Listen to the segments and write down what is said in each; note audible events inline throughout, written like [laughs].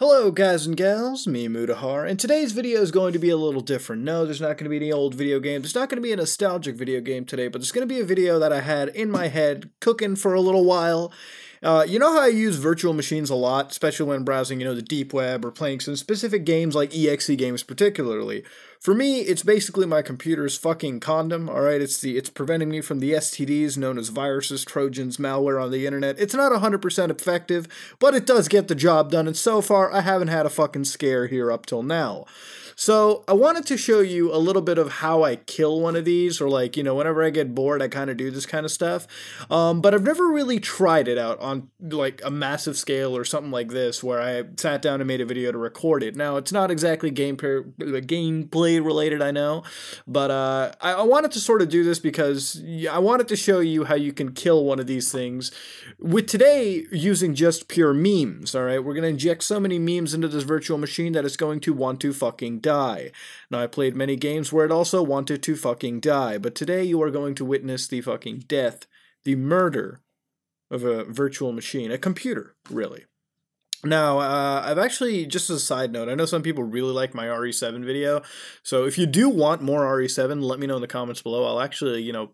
Hello guys and gals, me Mutahar, and today's video is going to be a little different. No, there's not going to be any old video games, there's not going to be a nostalgic video game today, but there's going to be a video that I had in my head cooking for a little while. Uh, you know how I use virtual machines a lot, especially when browsing, you know, the deep web or playing some specific games like EXE games particularly. For me, it's basically my computer's fucking condom, alright? It's the it's preventing me from the STDs known as viruses, trojans, malware on the internet. It's not 100% effective, but it does get the job done, and so far I haven't had a fucking scare here up till now. So I wanted to show you a little bit of how I kill one of these, or like, you know, whenever I get bored, I kind of do this kind of stuff. Um, but I've never really tried it out on like a massive scale or something like this, where I sat down and made a video to record it. Now, it's not exactly game gameplay gameplay related, I know, but uh, I, I wanted to sort of do this because I wanted to show you how you can kill one of these things with today using just pure memes. All right, we're gonna inject so many memes into this virtual machine that it's going to want to fucking die. Now, I played many games where it also wanted to fucking die, but today you are going to witness the fucking death, the murder of a virtual machine, a computer, really. Now, uh, I've actually, just as a side note, I know some people really like my RE7 video, so if you do want more RE7, let me know in the comments below. I'll actually, you know,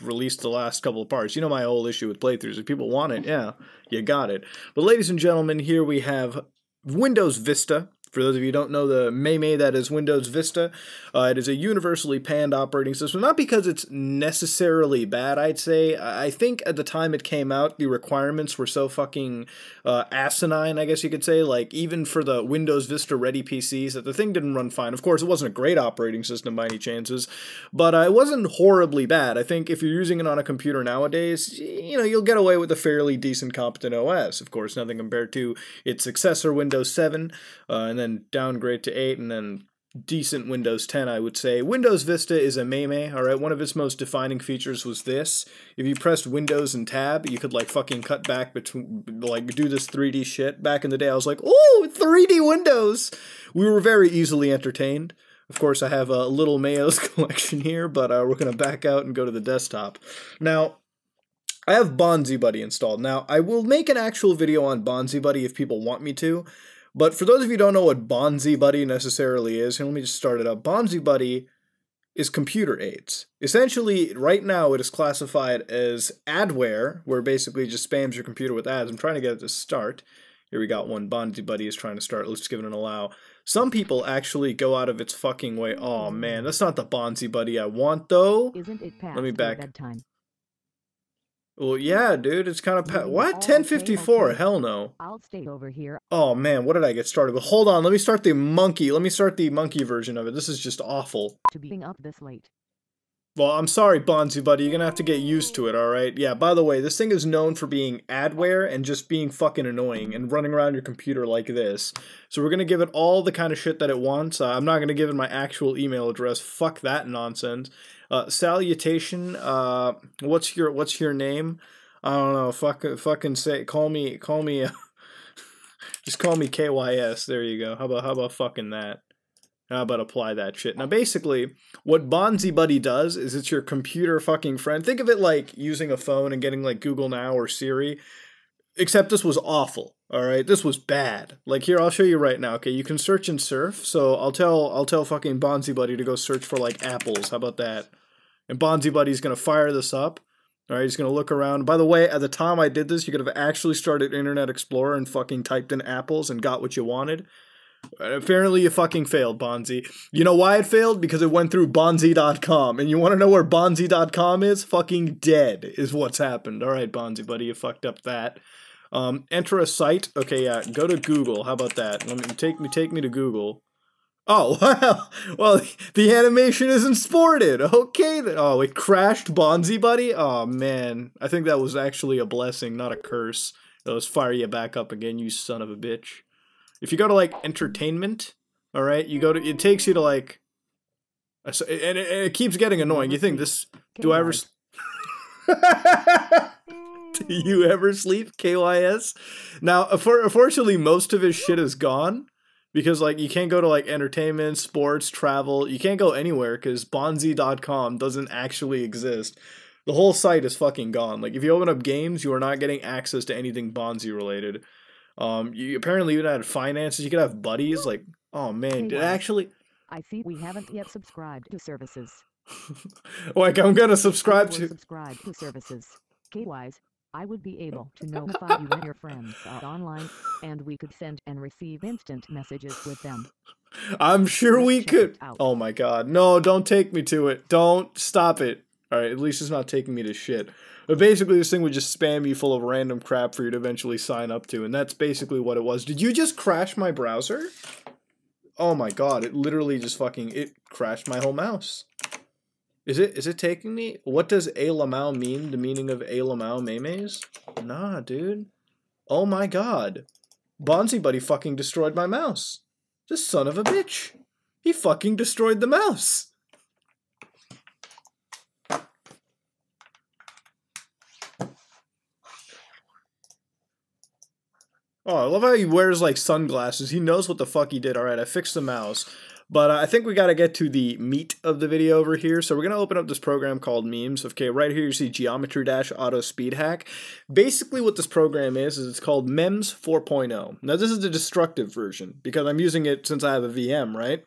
release the last couple of parts. You know my whole issue with playthroughs. If people want it, yeah, you got it. But ladies and gentlemen, here we have Windows Vista. For those of you who don't know the Mei that is Windows Vista, uh, it is a universally panned operating system. Not because it's necessarily bad, I'd say. I think at the time it came out, the requirements were so fucking uh, asinine, I guess you could say. Like, even for the Windows Vista ready PCs, that the thing didn't run fine. Of course, it wasn't a great operating system by any chances, but uh, it wasn't horribly bad. I think if you're using it on a computer nowadays, you know, you'll get away with a fairly decent, competent OS. Of course, nothing compared to its successor, Windows 7, uh, and then then downgrade to 8, and then decent Windows 10, I would say. Windows Vista is a meme, alright? One of its most defining features was this. If you pressed Windows and Tab, you could, like, fucking cut back between, like, do this 3D shit. Back in the day, I was like, oh, 3D Windows! We were very easily entertained. Of course, I have a little Mayo's [laughs] collection here, but uh, we're going to back out and go to the desktop. Now, I have Bonzi Buddy installed. Now, I will make an actual video on Bonzi Buddy if people want me to, but for those of you who don't know what Bonzi Buddy necessarily is, let me just start it up. Bonzi Buddy is computer aids. Essentially, right now it is classified as adware, where basically it just spams your computer with ads. I'm trying to get it to start. Here we got one. Bonzi Buddy is trying to start. Let's give it an allow. Some people actually go out of its fucking way. Oh man, that's not the Bonzi Buddy I want though. Isn't it past Let me back. Bedtime? Well, yeah, dude, it's kind of pa- what? 1054? Hell no. I'll stay over here. Oh man, what did I get started with? Hold on, let me start the monkey. Let me start the monkey version of it. This is just awful. To being up this late. Well, I'm sorry, Bonzi buddy. You're gonna have to get used to it, alright? Yeah, by the way, this thing is known for being adware and just being fucking annoying and running around your computer like this. So we're gonna give it all the kind of shit that it wants. Uh, I'm not gonna give it my actual email address. Fuck that nonsense. Uh, salutation. Uh, what's your What's your name? I don't know. Fuck, fucking say. Call me. Call me. [laughs] Just call me KYS. There you go. How about How about fucking that? How about apply that shit? Now, basically, what Bonzi Buddy does is it's your computer fucking friend. Think of it like using a phone and getting like Google Now or Siri, except this was awful. All right, this was bad. Like here, I'll show you right now. Okay, you can search and surf. So I'll tell I'll tell fucking BonziBuddy to go search for like apples. How about that? And Bonzi Buddy's gonna fire this up. All right, he's gonna look around. By the way, at the time I did this, you could have actually started Internet Explorer and fucking typed in apples and got what you wanted. Apparently, you fucking failed, Bonzi. You know why it failed? Because it went through Bonzi.com. And you want to know where Bonzi.com is? Fucking dead is what's happened. All right, Bonzi, buddy, you fucked up that. Um, enter a site. Okay, yeah, go to Google. How about that? Let me take me take me to Google. Oh [laughs] wow! Well, the animation isn't sported. Okay, then. Oh, it crashed, Bonzi, buddy. Oh man, I think that was actually a blessing, not a curse. Let's fire you back up again, you son of a bitch. If you go to like entertainment, all right, you go to it takes you to like, and it, it keeps getting annoying. You think this? Do I ever? [laughs] Do you ever sleep, KYS? Now, uh, unfortunately, most of his shit is gone because like you can't go to like entertainment, sports, travel. You can't go anywhere because Bonzi.com doesn't actually exist. The whole site is fucking gone. Like if you open up games, you are not getting access to anything Bonzi related. Um, you apparently even had finances. You could have buddies. Like, oh man, did actually. I see we haven't yet subscribed to services. [laughs] like, I'm gonna subscribe to. to. Subscribe to services. K-wise, I would be able to [laughs] notify you when your friends are online, and we could send and receive instant messages with them. I'm sure Let's we could. Oh my god. No, don't take me to it. Don't stop it. Alright, at least it's not taking me to shit. But basically, this thing would just spam you full of random crap for you to eventually sign up to, and that's basically what it was. Did you just crash my browser? Oh my god, it literally just fucking, it crashed my whole mouse. Is it is it taking me? What does A Lamau mean? The meaning of A Lamau memes? Nah, dude. Oh my god. Bonzi Buddy fucking destroyed my mouse. This son of a bitch. He fucking destroyed the mouse. Oh, I love how he wears like sunglasses. He knows what the fuck he did. All right, I fixed the mouse. But uh, I think we got to get to the meat of the video over here. So we're going to open up this program called Memes. Okay, right here you see Geometry Dash Auto Speed Hack. Basically what this program is, is it's called MEMZ 4.0. Now this is the destructive version because I'm using it since I have a VM, right?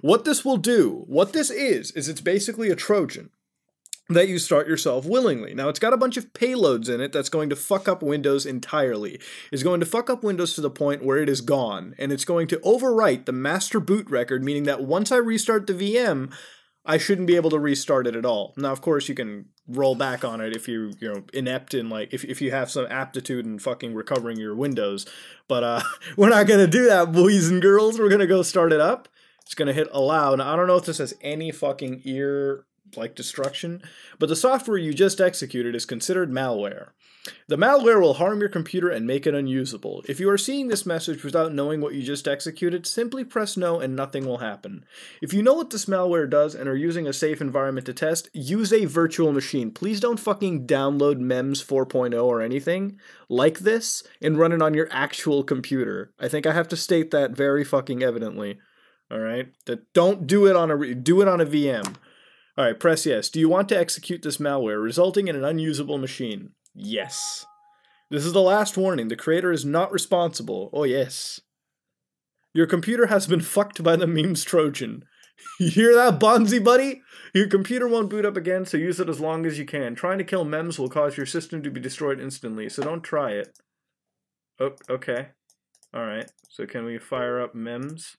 What this will do, what this is, is it's basically a Trojan that you start yourself willingly. Now, it's got a bunch of payloads in it that's going to fuck up Windows entirely. It's going to fuck up Windows to the point where it is gone, and it's going to overwrite the master boot record, meaning that once I restart the VM, I shouldn't be able to restart it at all. Now, of course, you can roll back on it if you you know inept in like if if you have some aptitude in fucking recovering your Windows. But uh, [laughs] we're not gonna do that, boys and girls. We're gonna go start it up. It's gonna hit allow. Now I don't know if this has any fucking ear like destruction, but the software you just executed is considered malware. The malware will harm your computer and make it unusable. If you are seeing this message without knowing what you just executed, simply press no and nothing will happen. If you know what this malware does and are using a safe environment to test, use a virtual machine. Please don't fucking download MEMZ 4.0 or anything like this and run it on your actual computer. I think I have to state that very fucking evidently. Alright? That don't do it on a do it on a VM. All right, press yes. Do you want to execute this malware, resulting in an unusable machine? Yes. This is the last warning. The creator is not responsible. Oh, yes. Your computer has been fucked by the memes Trojan. [laughs] you hear that, Bonzi buddy? Your computer won't boot up again, so use it as long as you can. Trying to kill memes will cause your system to be destroyed instantly, so don't try it. Oh, okay. Alright, so can we fire up MEMZ?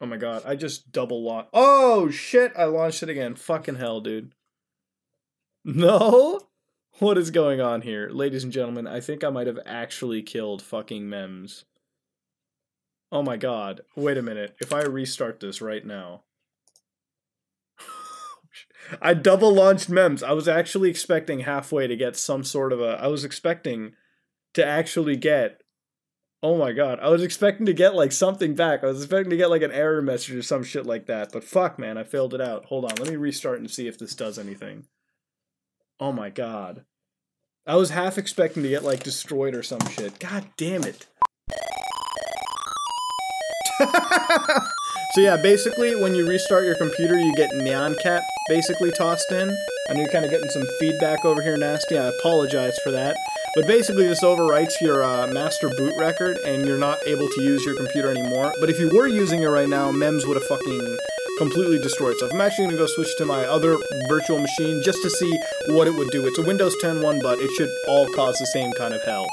Oh my god, I just double launched. Oh shit, I launched it again. Fucking hell, dude. No? [laughs] What is going on here? Ladies and gentlemen, I think I might have actually killed fucking MEMZ. Oh my god. Wait a minute. If I restart this right now. [laughs] I double launched MEMZ. I was actually expecting halfway to get some sort of a. I was expecting to actually get Oh my god. I was expecting to get like something back. I was expecting to get like an error message or some shit like that. But fuck, man, I failed it out. Hold on. Let me restart and see if this does anything. Oh my god. I was half expecting to get like destroyed or some shit. God damn it. [laughs] so yeah, basically when you restart your computer, you get Nyan Cat basically tossed in. And you're kind of getting some feedback over here, Nasty. I apologize for that. But basically, this overwrites your uh, master boot record, and you're not able to use your computer anymore. But if you were using it right now, MEMZ would have fucking completely destroyed. So I'm actually going to go switch to my other virtual machine just to see what it would do. It's a Windows 10 one, but it should all cause the same kind of hell.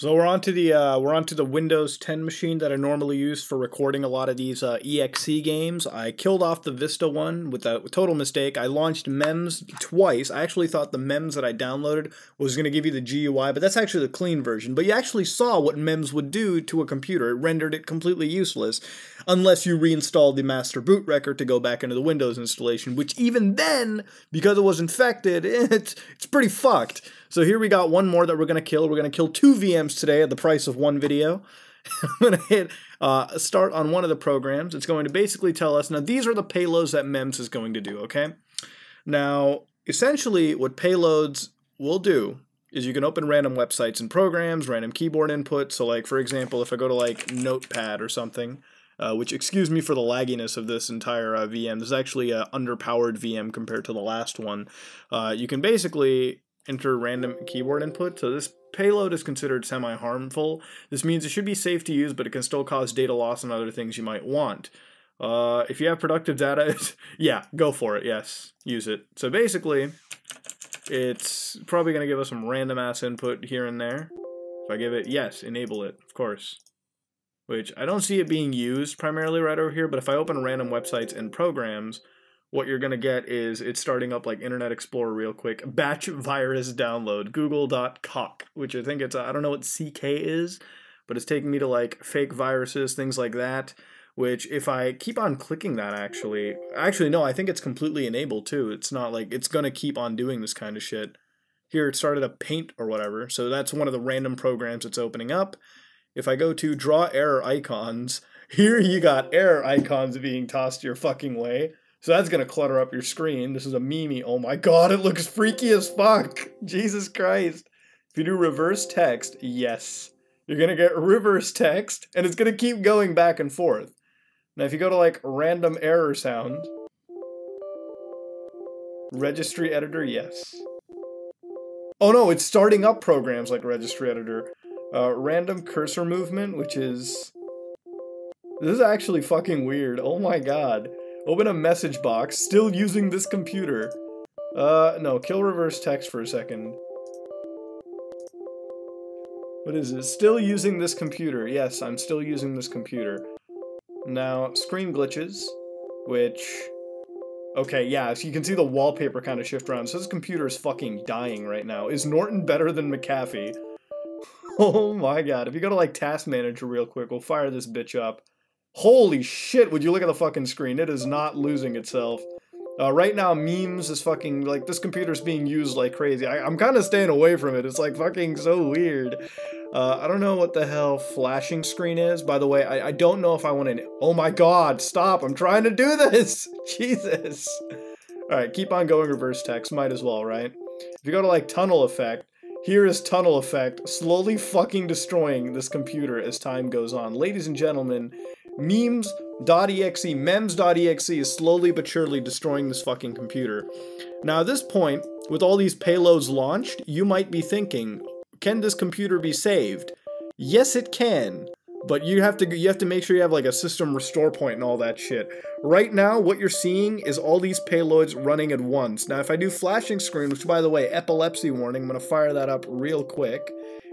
So we're on to the uh, we're on to the Windows 10 machine that I normally use for recording a lot of these uh, exe games. I killed off the Vista one with a total mistake. I launched MEMZ twice. I actually thought the MEMZ that I downloaded was going to give you the GUI, but that's actually the clean version. But you actually saw what MEMZ would do to a computer. It rendered it completely useless unless you reinstalled the master boot record to go back into the Windows installation, which even then, because it was infected, [laughs] it's it's pretty fucked. So here we got one more that we're going to kill. We're going to kill two VMs today at the price of one video. [laughs] I'm going to hit uh, start on one of the programs. It's going to basically tell us, now these are the payloads that MEMZ is going to do, okay? Now, essentially what payloads will do is you can open random websites and programs, random keyboard input. So like, for example, if I go to like Notepad or something, uh, which excuse me for the lagginess of this entire uh, VM. This is actually a underpowered VM compared to the last one. Uh, you can basically enter random keyboard input. So this payload is considered semi-harmful. This means it should be safe to use, but it can still cause data loss and other things you might want. Uh, if you have productive data, [laughs] yeah, go for it. Yes, use it. So basically, it's probably going to give us some random ass input here and there. If I give it yes, enable it, of course. Which I don't see it being used primarily right over here, but if I open random websites and programs, what you're going to get is it's starting up like Internet Explorer real quick. Batch virus download, google.cock, which I think it's, uh, I don't know what CK is, but it's taking me to like fake viruses, things like that. Which, if I keep on clicking that, actually, actually, no, I think it's completely enabled too. It's not like it's going to keep on doing this kind of shit. Here, it started up Paint or whatever, so that's one of the random programs it's opening up. If I go to draw error icons, [laughs] here you got error icons being tossed your fucking way. So that's gonna clutter up your screen. This is a meme. Oh my god, it looks freaky as fuck. [laughs] Jesus Christ. If you do reverse text, yes. You're gonna get reverse text, and it's gonna keep going back and forth. Now if you go to like random error sound, registry editor, yes. Oh no, it's starting up programs like registry editor. Uh, random cursor movement, which is... This is actually fucking weird. Oh my god. Open a message box, still using this computer. Uh, no, kill reverse text for a second. What is it? Still using this computer. Yes, I'm still using this computer. Now, screen glitches, which... Okay, yeah, so you can see the wallpaper kind of shift around. So this computer is fucking dying right now. Is Norton better than McAfee? [laughs] oh my god. If you go to, like, Task Manager real quick, we'll fire this bitch up. Holy shit, would you look at the fucking screen? It is not losing itself. Uh, right now, memes is fucking, like, this computer's being used like crazy. I, am kind of staying away from it. It's, like, fucking so weird. Uh, I don't know what the hell flashing screen is. By the way, I, I don't know if I want to... Oh my god, stop! I'm trying to do this! [laughs] Jesus! Alright, keep on going reverse text. Might as well, right? If you go to, like, tunnel effect, here is tunnel effect, slowly fucking destroying this computer as time goes on. Ladies and gentlemen, memes.exe, MEMZ.exe is slowly but surely destroying this fucking computer. Now, at this point, with all these payloads launched, you might be thinking, can this computer be saved? Yes, it can. But you have to you have to make sure you have like a system restore point and all that shit. Right now, what you're seeing is all these payloads running at once. Now, if I do flashing screen, which by the way, epilepsy warning, I'm gonna fire that up real quick.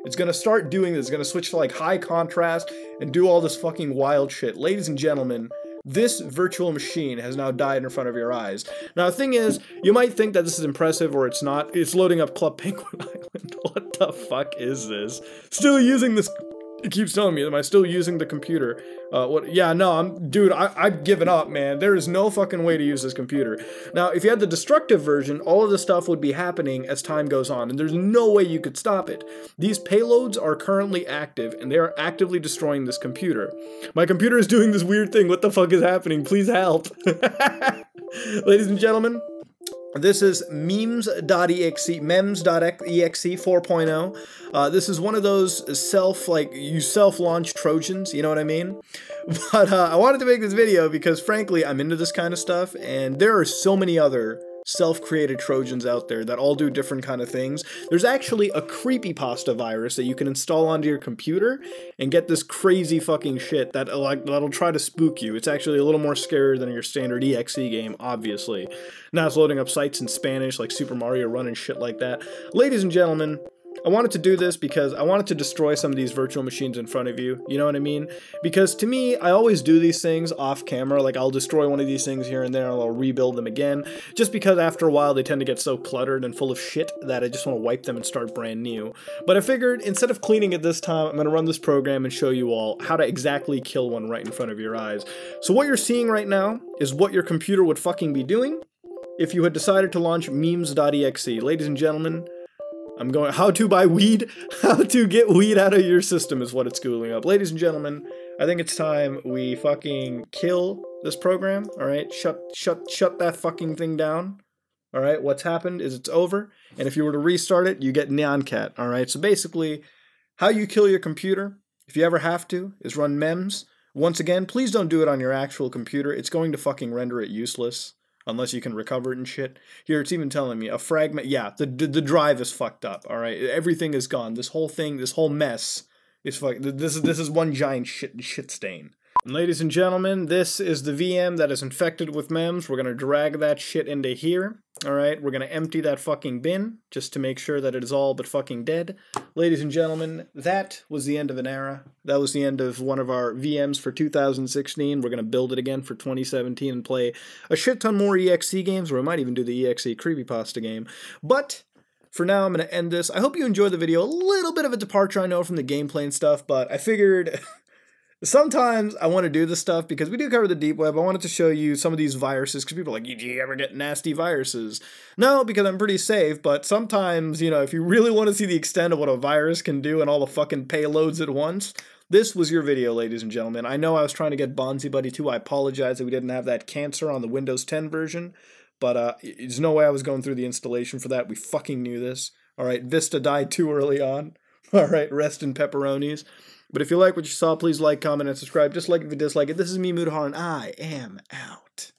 It's gonna start doing this. It's gonna switch to like high contrast and do all this fucking wild shit. Ladies and gentlemen, this virtual machine has now died in front of your eyes. Now, the thing is, you might think that this is impressive or it's not. It's loading up Club Penguin [laughs] Island. What the fuck is this? Still using this it keeps telling me, am I still using the computer? Uh, what? Yeah, no, I'm, dude, I, I've given up, man. There is no fucking way to use this computer. Now, if you had the destructive version, all of this stuff would be happening as time goes on, and there's no way you could stop it. These payloads are currently active, and they are actively destroying this computer. My computer is doing this weird thing. What the fuck is happening? Please help. [laughs] Ladies and gentlemen, this is memes.exe, MEMZ.exe 4.0. Uh, this is one of those self, like, you self-launch Trojans, you know what I mean? [laughs] But uh, I wanted to make this video because, frankly, I'm into this kind of stuff, and there are so many other self-created Trojans out there that all do different kind of things. There's actually a creepypasta virus that you can install onto your computer and get this crazy fucking shit that like that'll try to spook you. It's actually a little more scary than your standard EXE game, obviously. Now it's loading up sites in Spanish like Super Mario Run and shit like that. Ladies and gentlemen, I wanted to do this because I wanted to destroy some of these virtual machines in front of you, you know what I mean? Because to me, I always do these things off camera, like I'll destroy one of these things here and there and I'll rebuild them again, just because after a while they tend to get so cluttered and full of shit that I just want to wipe them and start brand new. But I figured instead of cleaning it this time, I'm going to run this program and show you all how to exactly kill one right in front of your eyes. So what you're seeing right now is what your computer would fucking be doing if you had decided to launch memes.exe. Ladies and gentlemen, I'm going, how to buy weed? [laughs] How to get weed out of your system is what it's schooling up. Ladies and gentlemen, I think it's time we fucking kill this program, alright? Shut, shut, shut that fucking thing down. Alright, what's happened is it's over, and if you were to restart it, you get Nyan Cat, alright? So basically, how you kill your computer, if you ever have to, is run MEMZ Once again, please don't do it on your actual computer. It's going to fucking render it useless unless you can recover it and shit. Here, it's even telling me a fragment. Yeah, the the, the drive is fucked up. All right, everything is gone. This whole thing, this whole mess is fuck. This is this is one giant shit shit stain. Ladies and gentlemen, this is the VM that is infected with MEMZ. We're gonna drag that shit into here. Alright, we're gonna empty that fucking bin just to make sure that it is all but fucking dead. Ladies and gentlemen, that was the end of an era. That was the end of one of our VMs for 2016. We're gonna build it again for 2017 and play a shit ton more EXE games, or we might even do the EXE Creepypasta game. But for now, I'm going to end this. I hope you enjoyed the video. A little bit of a departure, I know, from the gameplay and stuff, but I figured [laughs] sometimes I want to do this stuff because we do cover the deep web. I wanted to show you some of these viruses because people are like, do you ever get nasty viruses? No, because I'm pretty safe, but sometimes, you know, if you really want to see the extent of what a virus can do and all the fucking payloads at once, this was your video, ladies and gentlemen. I know I was trying to get Bonzi Buddy too. I apologize that we didn't have that cancer on the Windows 10 version, but uh, there's no way I was going through the installation for that. We fucking knew this. All right, Vista died too early on. [laughs] All right, rest in pepperonis. But if you like what you saw, please like, comment, and subscribe. Just like if you dislike it. This is me, Mutahar, and I am out.